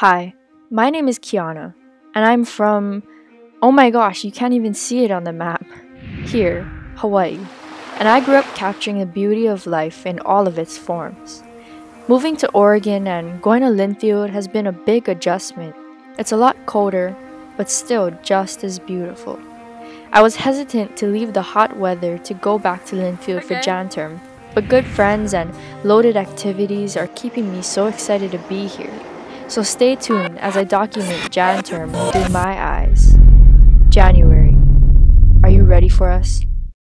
Hi, my name is Kiana, and I'm from. Oh my gosh, you can't even see it on the map. Here, Hawaii. And I grew up capturing the beauty of life in all of its forms. Moving to Oregon and going to Linfield has been a big adjustment. It's a lot colder, but still just as beautiful. I was hesitant to leave the hot weather to go back to Linfield for Okay. Jan term, but good friends and loaded activities are keeping me so excited to be here. So stay tuned as I document Jan term through my eyes. January. Are you ready for us?